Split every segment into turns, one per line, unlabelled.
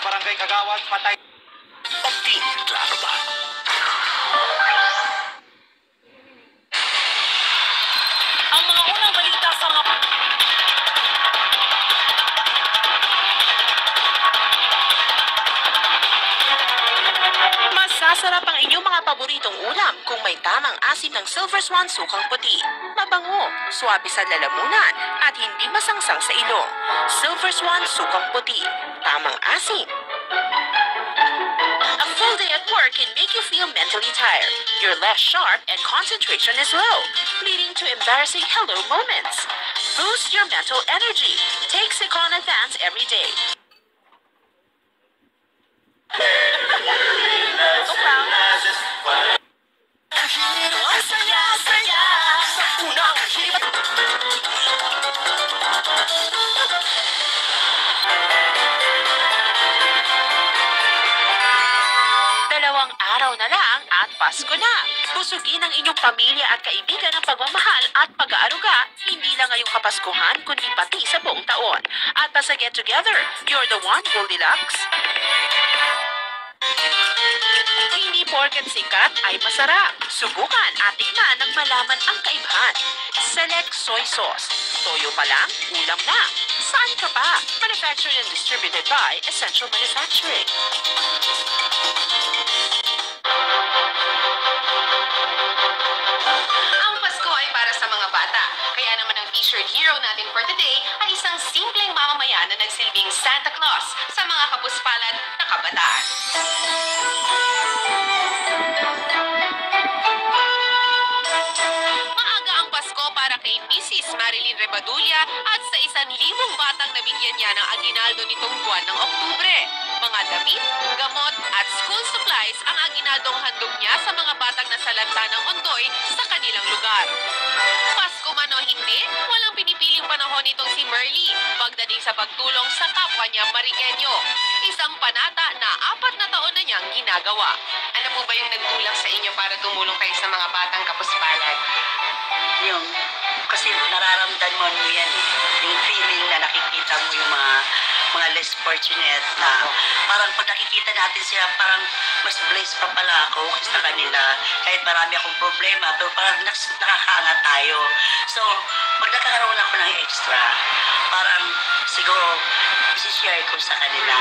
barangay Kagawad, patay.
Pagting, klaro ba?
Ang mga unang balita sa mga... Masasarap ang inyong mga paboritong ulam kung may tamang asim ng Silver Swan sukang puti. Mabango, swabe sa lalamunan, at hindi masangsang sa ilong. Silver Swan sukang puti. Asim. A full day at work can make you feel mentally tired. You're less sharp and concentration is low, leading to embarrassing hello moments. Boost your mental energy. Take Secon Advance every day. Pasko na. Busugin ang inyong pamilya at kaibigan ng pagmamahal at pag-aaruga, hindi lang ngayong kapaskuhan, kundi pati sa buong taon. At pa sa Get Together, you're the one, Goldilocks. Hindi porket sikat ay masarap. Subukan at tikman ng malaman ang kaibahan. Select soy sauce. Toyo pa lang, ulam na. Saan ka pa? Manufactured and distributed by Essential Manufacturing.
T-shirt hero natin for today ay isang simpleng mamamayan na nagsilbing Santa Claus sa mga kapuspalad na kabataan. Kay Mrs. Marilyn Rebadulia at sa isang libong batang nabigyan niya ng aginaldo nitong buwan ng Oktubre. Mga damit, gamot at school supplies ang aginaldong handog niya sa mga batang nasalanta ng ondoy sa kanilang lugar. Pasko man o hindi, walang pinipiling panahon itong si Merly pagdating sa pagtulong sa kapwa niya Marikenyo. Isang panata na apat na taon na niyang ginagawa. Ano po ba yung nagtulak sa inyo para tumulong kayo sa mga batang kapuspalad?
yung kasi nararamdaman mo yan eh. Yung feeling na nakikita mo yung mga mga less fortunate na parang pag nakikita natin sila parang mas blessed pa pala ako sa kanila. Kahit marami akong problema pero parang nakakaangat tayo. So pag nagkakaroon ako ng extra parang siguro isi-share ko sa kanila.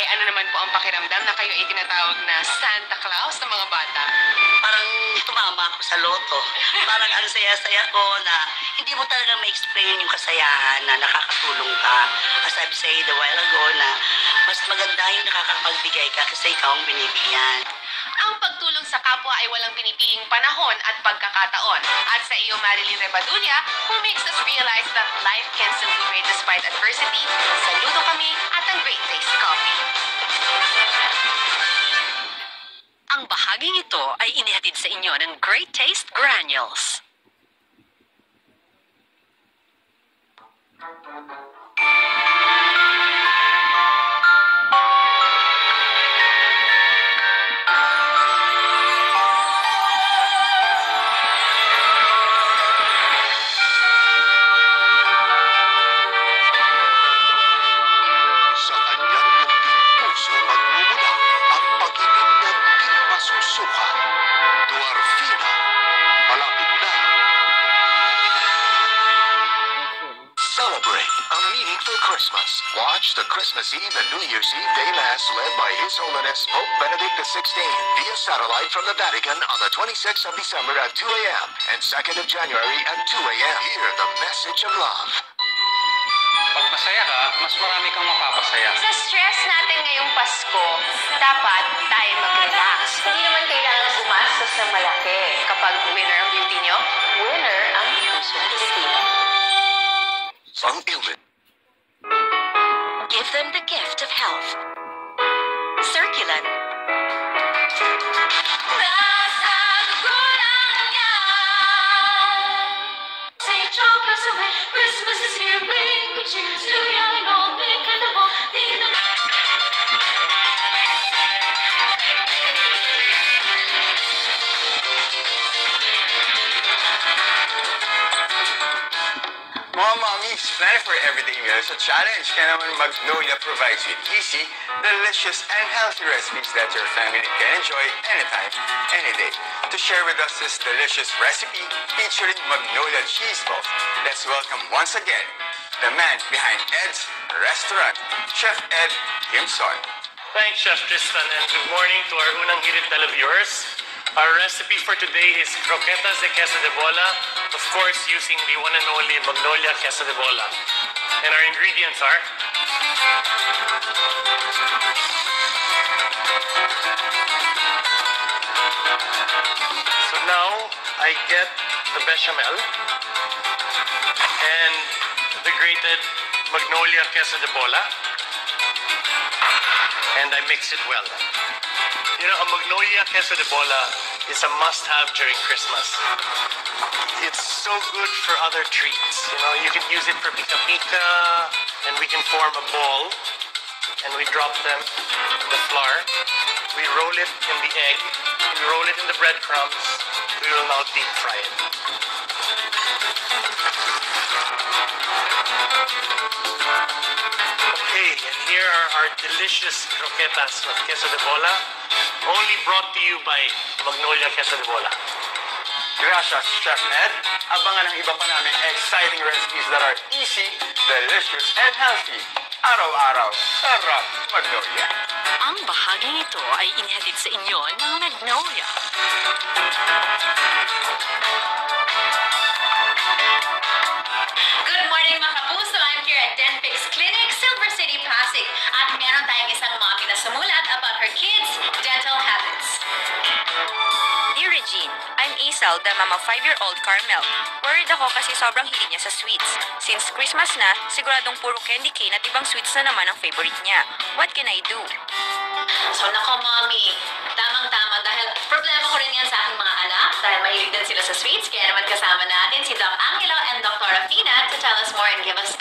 Eh ano naman po ang pakiramdam na kayo ay tinatawag na Santa Claus ng mga bata?
Tumama ako sa loto. Parang ang saya-saya ko na hindi mo talaga ma-explain yung kasayahan na nakakatulong ka. As I've said a while ago na mas maganda yung nakakapagbigay ka kasi ikaw ang binibigyan.
Ang pagtulong sa kapwa ay walang pinipiling panahon at pagkakataon. At sa iyo, Marilyn Rebadulia, who makes us realize that life can still be great despite adversity, saludo kami at ang Great Taste Coffee.
Ang bahaging ito ay inihatid sa inyo ng Great Taste Granules.
Christmas. Watch the Christmas Eve and New Year's Eve Day Mass led by His Holiness Pope Benedict XVI via satellite from the Vatican on the 26th of December at 2 a.m. and 2nd of January at 2 a.m. Hear the message of love.
Pag masaya ka, mas marami kang mapapasaya.
Sa stress natin ngayong Pasko, dapat tayo mag-relax. Hindi naman kailangan gumastos ng malaki. Kapag winner ang beauty nyo, winner ang Pilipino.
Ang ilmin.
Of health. Circulan.
Christmas is here, bring cheers to young
Mga mami,
Plan for everyday meals a challenge. Kaya naman Magnolia provides with easy, delicious, and healthy recipes that your family can enjoy anytime, any day. To share with us this delicious recipe featuring Magnolia cheese balls, let's welcome once again the man behind Ed's restaurant, Chef Ed Kimson.
Thanks, Chef Tristan, and good morning to our unang hirit televiewers. Our recipe for today is croquetas de queso de bola, of course using the one and only Magnolia queso de bola. And our ingredients are So now I get the bechamel and the grated Magnolia queso de bola and I mix it well. You know, a Magnolia queso de bola is a must-have during Christmas. It's so good for other treats. You know, you can use it for pika pika, and we can form a ball, and we drop them in the flour. We roll it in the egg, we roll it in the breadcrumbs. We will now deep fry it. Okay, and here are our delicious croquetas with queso de bola, only brought to you by Magnolia Queso de Bola.
Gracias, Chef Ed. Abangan ang iba pa namin exciting recipes that are easy, delicious, and healthy. Araw-araw, sarap Magnolia.
Ang bahaging ito ay inihatid sa inyo ng Magnolia.
Good morning mga kapuso! I'm here at Denpix Clinic, Silver City, Pasig. At meron tayong isang mommy na sumulat about her kids' dental
The mama of 5-year-old Carmel. Worried ako kasi sobrang hilig niya sa sweets. Since Christmas na, siguradong puro candy cane at ibang sweets na naman ang favorite niya. What can I do?
So nako mommy, tamang-tama dahil problema ko rin yan sa aking mga anak dahil mahilig din sila sa sweets. Kaya naman kasama natin si Doc Angelo and Dr. Rafina to tell us more and give us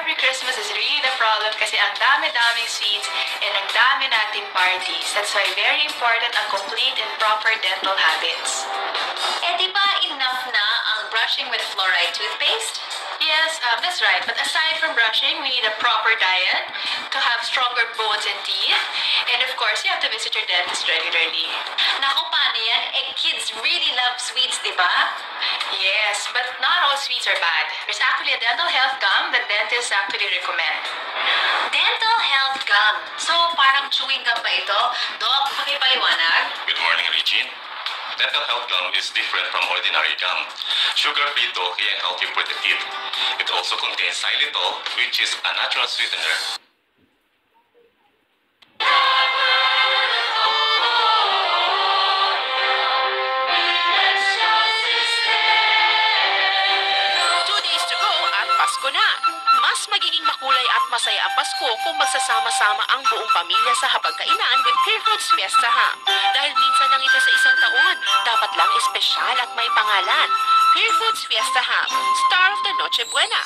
every Christmas is really the problem kasi ang dami-daming sweets and ang dami nating parties. That's why very important ang complete and proper dental habits.
Eh di ba enough na ang brushing with fluoride toothpaste?
Yes, um, that's right. But aside from brushing, we need a proper diet to have stronger bones and teeth. And of course, you have to visit your dentist regularly.
Naku, paano yan? Eh, kids really love sweets, di ba?
Yes, but not all sweets are bad. There's actually a dental health gum that dentists actually recommend.
Dental health gum. So, parang chewing gum ba ito? Doc, pakipaliwanag.
Good morning, Regine. Dental health gum is different from ordinary gum. Sugar-free ito kaya healthy for the teeth. It also contains xylitol, which is a natural sweetener.
Masaya ang Pasko kung magsasama-sama ang buong pamilya sa hapagkainan with Pure Foods Fiesta ha. Dahil minsan lang ito sa isang taon, dapat lang espesyal at may pangalan. Pure Foods Fiesta ha, Star of the Noche Buena.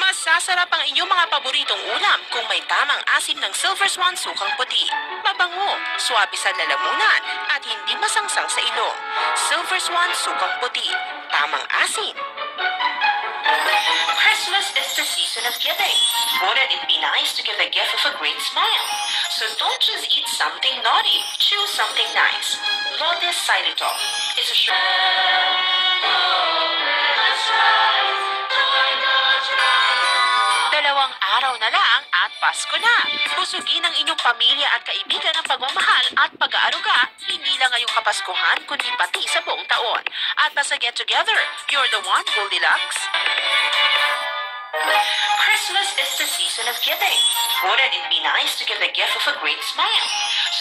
Masasarap ang inyong mga paboritong ulam kung may tamang asim ng Silver Swan sukang puti. Mabango, swabe sa lalamunan, at hindi masangsang sa ilong. Silver Swan sukang puti, tamang asim. Season of giving. Wouldn't it be nice to give a gift of a great smile? So don't just eat something naughty, choose something nice. Lotus Xylitol is a Dalawang araw na lang at Pasko na. Busugin ang inyong pamilya at kaibigan ng pagmamahal at pag-aaruga, hindi lang ngayong Kapaskuhan, kundi pati sa buong taon. At basta get together, you're the one, Goldilocks. Christmas is the season of giving. Wouldn't it be nice to give a gift of a great smile?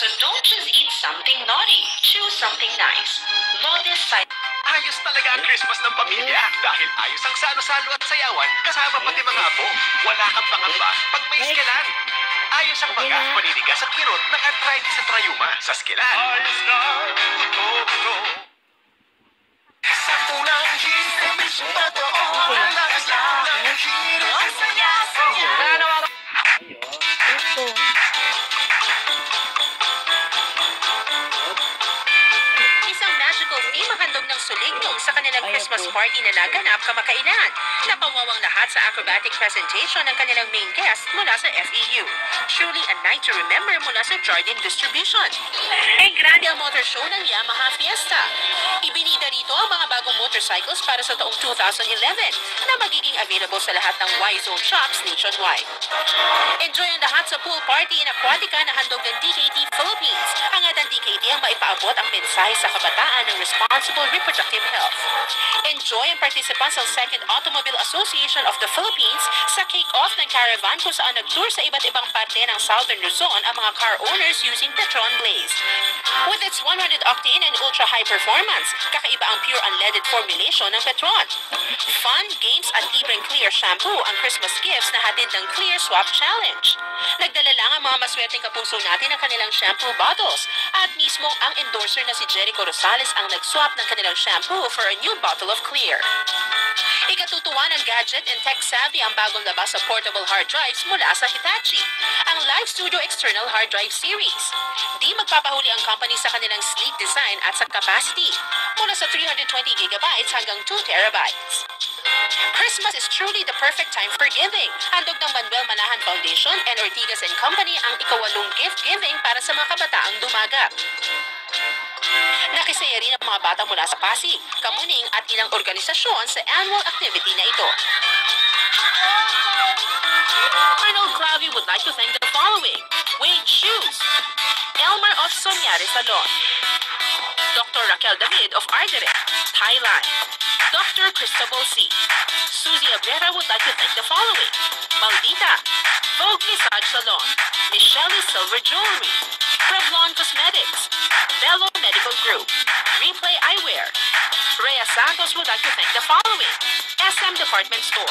So don't just eat something naughty, choose something nice. Lotus Side.
Ayos talaga ang Christmas ng pamilya dahil ayos ang salo-salo at sayawan kasama pati mga apo. Wala kang pangamba pag may skilan. Ayos ang baga, paninigas at kirot ng arthritis at rayuma sa skilan. Ayos na, ito, Sa pulang hinimis na doon, lakas lang
Christmas party na naganap kamakailan. Napawawang lahat sa acrobatic presentation ng kanilang main guest mula sa FEU. Truly a night to remember mula sa Jardine Distribution. E grande ang motor show ng Yamaha Fiesta. Ibinida rito ang mga bagong motorcycles para sa taong 2011 na magiging available sa lahat ng Y-Zone shops nationwide. Enjoy ang lahat sa pool party in Aquatica na handog ng DKT Philippines. Hangad ang DKT ang maipaabot ang mensahe sa kabataan ng responsible reproductive health. Enjoy ang participants ng Second Automobile Association of the Philippines sa kick-off ng caravan kung saan nag-tour sa iba't ibang parte ng Southern Luzon ang mga car owners using Petron Blaze. With its 100 octane and ultra high performance, kakaiba ang pure unleaded formulation ng Petron. Fun, games at libreng clear shampoo ang Christmas gifts na hatid ng Clear Swap Challenge. Nagdala lang ang mga maswerteng kapuso natin ng kanilang shampoo bottles at mismo ang endorser na si Jericho Rosales ang nag-swap ng kanilang shampoo for a new bottle of Clear. Ikatutuwa ng gadget and tech savvy ang bagong labas sa portable hard drives mula sa Hitachi, ang Live Studio External Hard Drive Series. Di magpapahuli ang company sa kanilang sleek design at sa capacity, mula sa 320 gigabytes hanggang 2 terabytes. Christmas is truly the perfect time for giving. Handog ng Manuel Manahan Foundation and Ortigas and Company ang ikawalong gift giving para sa mga kabataang dumaga. Nakisaya rin ang mga bata mula sa Pasig, Kamuning at ilang organisasyon sa annual activity na ito. Arnold Clavi would like to thank the following. Wade Shoes, Elmer of Somiari Salon, Dr. Raquel David of Ardere, Thailand, Dr. Cristobal C. Susie Abrera would like to thank the following. Maldita, Vogue Massage Salon, Michelle Silver Jewelry, Revlon Cosmetics, Bello Medical Group, Replay Eyewear. Rhea Santos would like to thank the following. SM Department Store.